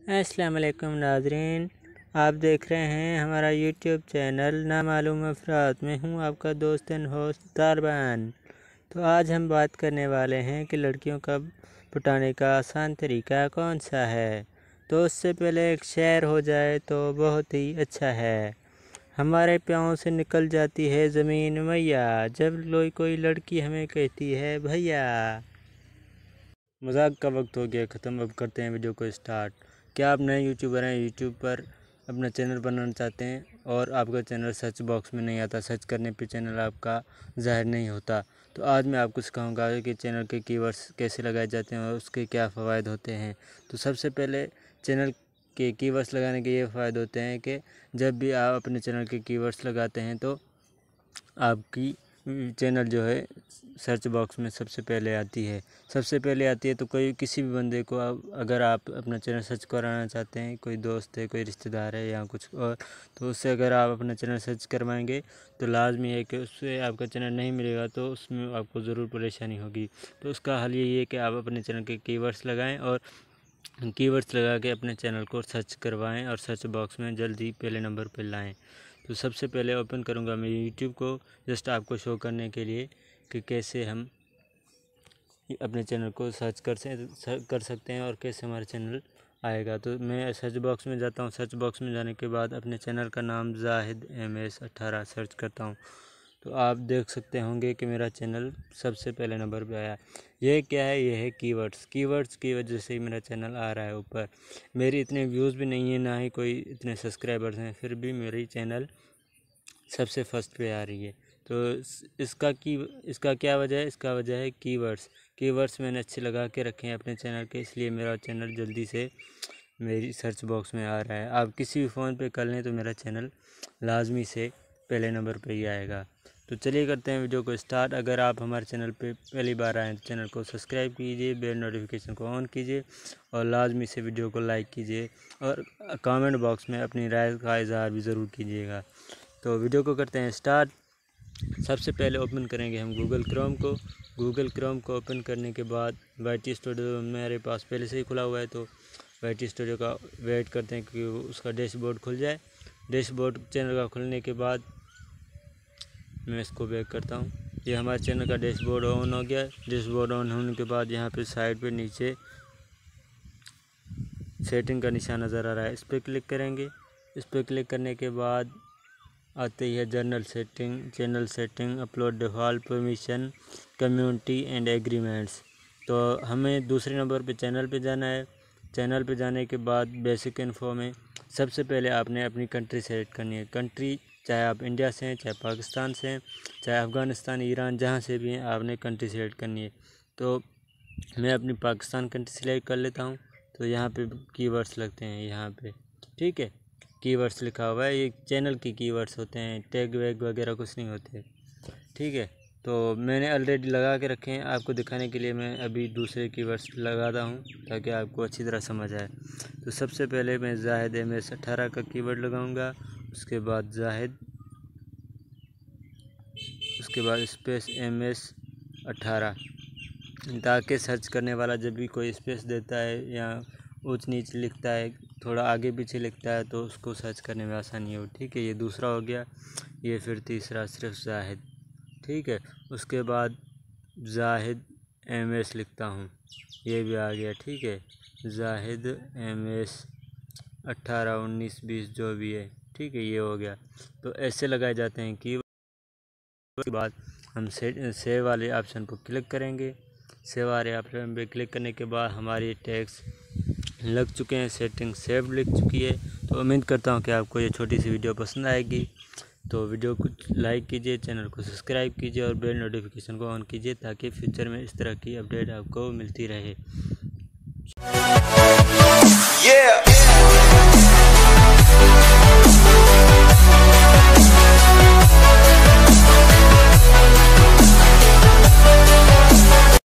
अस्सलाम वालेकुम नाजरीन। आप देख रहे हैं हमारा यूट्यूब चैनल नामालूम अफराद। में हूँ आपका दोस्त एंड होस्ट तारबान। तो आज हम बात करने वाले हैं कि लड़कियों का पटाने का आसान तरीका कौन सा है। तो उससे पहले एक शेयर हो जाए तो बहुत ही अच्छा है। हमारे पाँव से निकल जाती है ज़मीन मैया। जब लोई कोई लड़की हमें कहती है, भैया। मज़ाक का वक्त हो गया, ख़त्म। अब करते हैं वीडियो को स्टार्ट। क्या आप नए यूट्यूबर हैं, यूट्यूब पर अपना चैनल बनाना चाहते हैं और आपका चैनल सर्च बॉक्स में नहीं आता, सर्च करने पे चैनल आपका ज़ाहिर नहीं होता तो आज मैं आपको सिखाऊँगा कि चैनल के कीवर्ड्स कैसे लगाए जाते हैं और उसके क्या फ़वाद होते हैं। तो सबसे पहले चैनल के कीवर्ड्स लगाने के ये फ़ायदे होते हैं कि जब भी आप अपने चैनल के कीवर्ड्स लगाते हैं तो आपकी चैनल जो है सर्च बॉक्स में सबसे पहले आती है। सबसे पहले आती है तो कोई, किसी भी बंदे को आप अगर आप अपना चैनल सर्च कराना चाहते हैं, कोई दोस्त है, कोई रिश्तेदार है या कुछ और तो उससे अगर आप अपना चैनल सर्च करवाएँगे तो लाजमी है कि उससे आपका चैनल नहीं मिलेगा तो उसमें आपको ज़रूर परेशानी होगी। तो उसका हल यही है कि आप अपने चैनल के कीवर्ड्स लगाएँ और कीवर्ड्स लगा के अपने चैनल को सर्च करवाएँ और सर्च बॉक्स में जल्दी पहले नंबर पर लाएँ। तो सबसे पहले ओपन करूँगा मैं यूट्यूब को जस्ट आपको शो करने के लिए कि कैसे हम अपने चैनल को सर्च कर से कर सकते हैं और कैसे हमारा चैनल आएगा। तो मैं सर्च बॉक्स में जाता हूँ। सर्च बॉक्स में जाने के बाद अपने चैनल का नाम जाहिद एम एस अट्ठारह सर्च करता हूँ। तो आप देख सकते होंगे कि मेरा चैनल सबसे पहले नंबर पे आया। ये क्या है? ये है कीवर्ड्स कीवर्ड्स की वजह से ही मेरा चैनल आ रहा है ऊपर। मेरी इतने व्यूज़ भी नहीं है, ना ही कोई इतने सब्सक्राइबर्स हैं, फिर भी मेरी चैनल सबसे फ़र्स्ट पे आ रही है। तो इसका की इसका क्या वजह है? इसका वजह है कीवर्ड्स कीवर्ड्स मैंने अच्छे लगा के रखे हैं अपने चैनल के, इसलिए मेरा चैनल जल्दी से मेरी सर्च बॉक्स में आ रहा है। आप किसी भी फ़ोन पे कर लें तो मेरा चैनल लाजमी से पहले नंबर पे ही आएगा। तो चलिए करते हैं वीडियो को स्टार्ट। अगर आप हमारे चैनल पे पहली बार आएँ तो चैनल को सब्सक्राइब कीजिए, बेल नोटिफिकेशन को ऑन कीजिए और लाजमी से वीडियो को लाइक कीजिए और कमेंट बॉक्स में अपनी राय का इजहार भी ज़रूर कीजिएगा। तो वीडियो को करते हैं स्टार्ट। सबसे पहले ओपन करेंगे हम गूगल क्रोम को। गूगल क्रोम को ओपन करने के बाद वाई स्टूडियो मेरे पास पहले से ही खुला हुआ है तो वाई स्टूडियो का वेट करते हैं कि उसका डैशबोर्ड खुल जाए। डैशबोर्ड चैनल का खुलने के बाद मैं इसको बैक करता हूँ। ये हमारे चैनल का डैशबोर्ड ऑन हो गया। डैशबोर्ड ऑन होने के बाद यहाँ पे साइड पे नीचे सेटिंग का निशान नज़र आ रहा है। इस पर क्लिक करेंगे। इस पर क्लिक करने के बाद आती है general setting channel setting upload default permission community and agreements तो हमें दूसरे नंबर पे चैनल पे जाना है। चैनल पे जाने के बाद बेसिक इन्फो में सबसे पहले आपने अपनी कंट्री सेलेक्ट करनी है। कंट्री चाहे आप इंडिया से हैं, चाहे पाकिस्तान से हैं, चाहे अफ़गानिस्तान, ईरान, जहाँ से भी हैं, आपने कंट्री सेलेक्ट करनी है। तो मैं अपनी पाकिस्तान कंट्री सेलेक्ट कर लेता हूँ। तो यहाँ पे कीवर्ड्स लगते हैं यहाँ पे। ठीक है? कीवर्ड्स लिखा हुआ है। ये चैनल के कीवर्ड्स होते हैं। टैग वैग वगैरह कुछ नहीं होते। ठीक है? तो मैंने ऑलरेडी लगा के रखे हैं। आपको दिखाने के लिए मैं अभी दूसरे कीवर्ड्स लगाता हूँ, ताकि आपको अच्छी तरह समझ आए। तो सबसे पहले मैं जाहिद एम एस अठारह का कीवर्ड लगाऊँगा। उसके बाद जाहिद, उसके बाद स्पेस एम एस अठारह। ताकि सर्च करने वाला जब भी कोई स्पेस देता है या ऊंच नीच लिखता है, थोड़ा आगे पीछे लिखता है तो उसको सर्च करने में आसानी हो। ठीक है, ये दूसरा हो गया, ये फिर तीसरा सिर्फ़ जाहिद। ठीक है, उसके बाद जाहिद एम एस लिखता हूँ, ये भी आ गया। ठीक है, जाहिद एम एस अट्ठारह उन्नीस, बीस, जो भी है। ठीक है, ये हो गया। तो ऐसे लगाए जाते हैं कि उसके बाद हम से सेव वाले ऑप्शन पर क्लिक करेंगे। सेव वाले ऑप्शन पर क्लिक करने के बाद हमारी टैक्स लग चुके हैं, सेटिंग सेव लिख चुकी है। तो उम्मीद करता हूँ कि आपको ये छोटी सी वीडियो पसंद आएगी। तो वीडियो को लाइक कीजिए, चैनल को सब्सक्राइब कीजिए और बेल नोटिफिकेशन को ऑन कीजिए ताकि फ्यूचर में इस तरह की अपडेट आपको मिलती रहे।